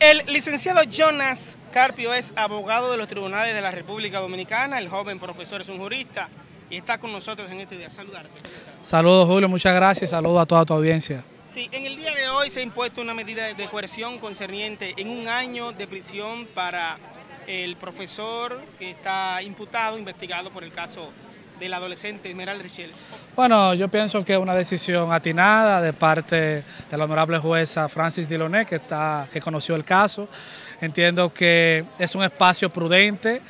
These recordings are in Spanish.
El licenciado Jonas Carpio es abogado de los tribunales de la República Dominicana. El joven profesor es un jurista y está con nosotros en este día. Saludarte. Saludos Julio, muchas gracias. Saludos a toda tu audiencia. Sí, en el día de hoy se ha impuesto una medida de coerción concerniente en un año de prisión para el profesor que está imputado, investigado por el caso del adolescente Esmeralda Richel? Bueno, yo pienso que es una decisión atinada de parte de la honorable jueza Francis Diloné, que, está, que conoció el caso. Entiendo que es un espacio prudente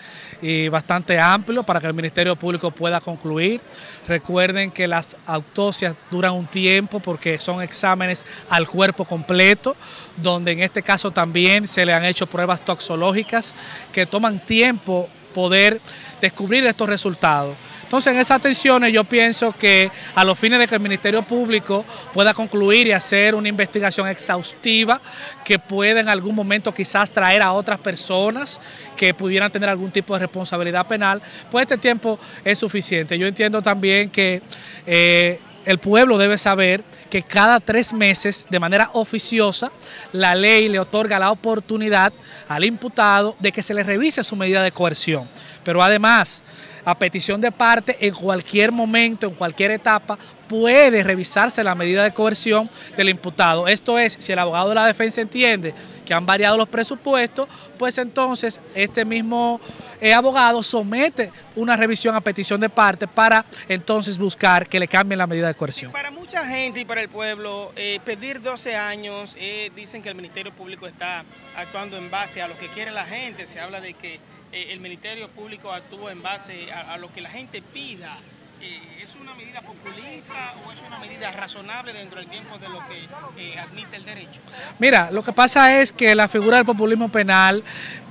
y bastante amplio para que el Ministerio Público pueda concluir. Recuerden que las autopsias duran un tiempo porque son exámenes al cuerpo completo, donde en este caso también se le han hecho pruebas toxológicas que toman tiempo poder descubrir estos resultados. Entonces, en esas tensiones yo pienso que a los fines de que el Ministerio Público pueda concluir y hacer una investigación exhaustiva que pueda en algún momento quizás traer a otras personas que pudieran tener algún tipo de responsabilidad penal, pues este tiempo es suficiente. Yo entiendo también que... Eh, el pueblo debe saber que cada tres meses, de manera oficiosa, la ley le otorga la oportunidad al imputado de que se le revise su medida de coerción. Pero además, a petición de parte, en cualquier momento, en cualquier etapa, puede revisarse la medida de coerción del imputado. Esto es, si el abogado de la defensa entiende que han variado los presupuestos, pues entonces este mismo eh, abogado somete una revisión a petición de parte para entonces buscar que le cambien la medida de coerción. Para mucha gente y para el pueblo, eh, pedir 12 años, eh, dicen que el Ministerio Público está actuando en base a lo que quiere la gente, se habla de que eh, el Ministerio Público actúa en base a, lo que la gente pida. Eh, ¿Es una medida populista o es una medida razonable dentro del tiempo de lo que eh, admite el derecho? Mira, lo que pasa es que la figura del populismo penal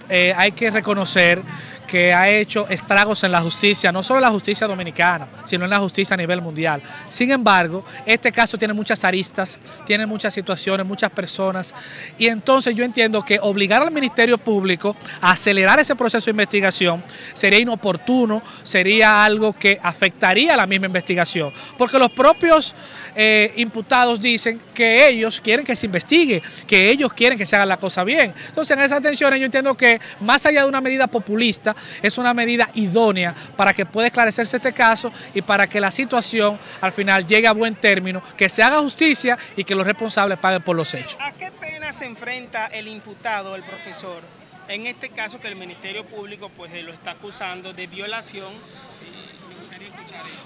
hay que reconocer que ha hecho estragos en la justicia, no solo en la justicia dominicana, sino en la justicia a nivel mundial. Sin embargo, este caso tiene muchas aristas, tiene muchas situaciones, muchas personas, y entonces yo entiendo que obligar al Ministerio Público a acelerar ese proceso de investigación sería inoportuno, sería algo que afectaría a la misma investigación, porque los propios eh, imputados dicen que ellos quieren que se investigue, que ellos quieren que se haga la cosa bien. Entonces, en esas tensiones yo entiendo que más allá de una medida populista, es una medida idónea para que pueda esclarecerse este caso y para que la situación al final llegue a buen término, que se haga justicia y que los responsables paguen por los hechos. ¿A qué pena se enfrenta el imputado, el profesor? En este caso que el Ministerio Público pues lo está acusando de violación.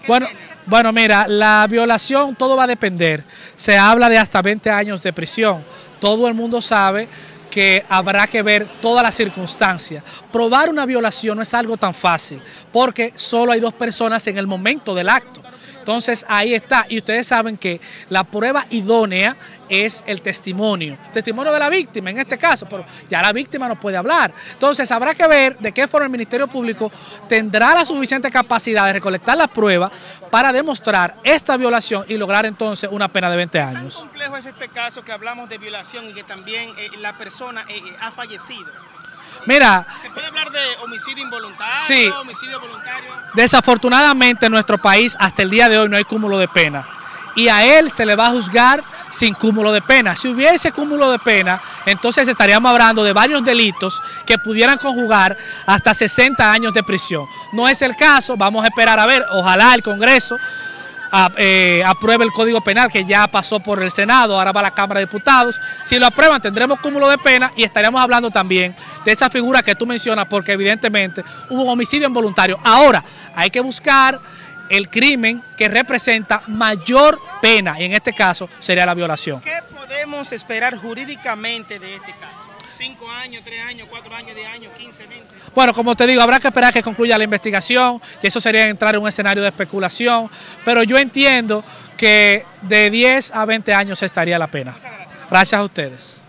Bueno, bueno, mira, la violación todo va a depender. Se habla de hasta 20 años de prisión. Todo el mundo sabe que habrá que ver todas las circunstancias. Probar una violación no es algo tan fácil, porque solo hay dos personas en el momento del acto. Entonces ahí está, y ustedes saben que la prueba idónea es el testimonio, testimonio de la víctima en este caso, pero ya la víctima no puede hablar. Entonces habrá que ver de qué forma el Ministerio Público tendrá la suficiente capacidad de recolectar la prueba para demostrar esta violación y lograr entonces una pena de 20 años. ¿Cuán complejo es este caso que hablamos de violación y que también eh, la persona eh, eh, ha fallecido? Mira. ¿Se puede hablar de homicidio involuntario, sí, homicidio voluntario? Desafortunadamente en nuestro país hasta el día de hoy no hay cúmulo de pena. Y a él se le va a juzgar sin cúmulo de pena. Si hubiese cúmulo de pena, entonces estaríamos hablando de varios delitos que pudieran conjugar hasta 60 años de prisión. No es el caso, vamos a esperar a ver, ojalá el Congreso eh, apruebe el Código Penal que ya pasó por el Senado, ahora va a la Cámara de Diputados. Si lo aprueban tendremos cúmulo de pena y estaríamos hablando también de esa figura que tú mencionas porque evidentemente hubo un homicidio involuntario. Ahora hay que buscar el crimen que representa mayor pena y en este caso sería la violación. ¿Qué podemos esperar jurídicamente de este caso? ¿Cinco años, tres años, cuatro años, diez años, quince, veinte? Bueno, como te digo, habrá que esperar que concluya la investigación y eso sería entrar en un escenario de especulación, pero yo entiendo que de 10 a 20 años estaría la pena. Gracias a ustedes.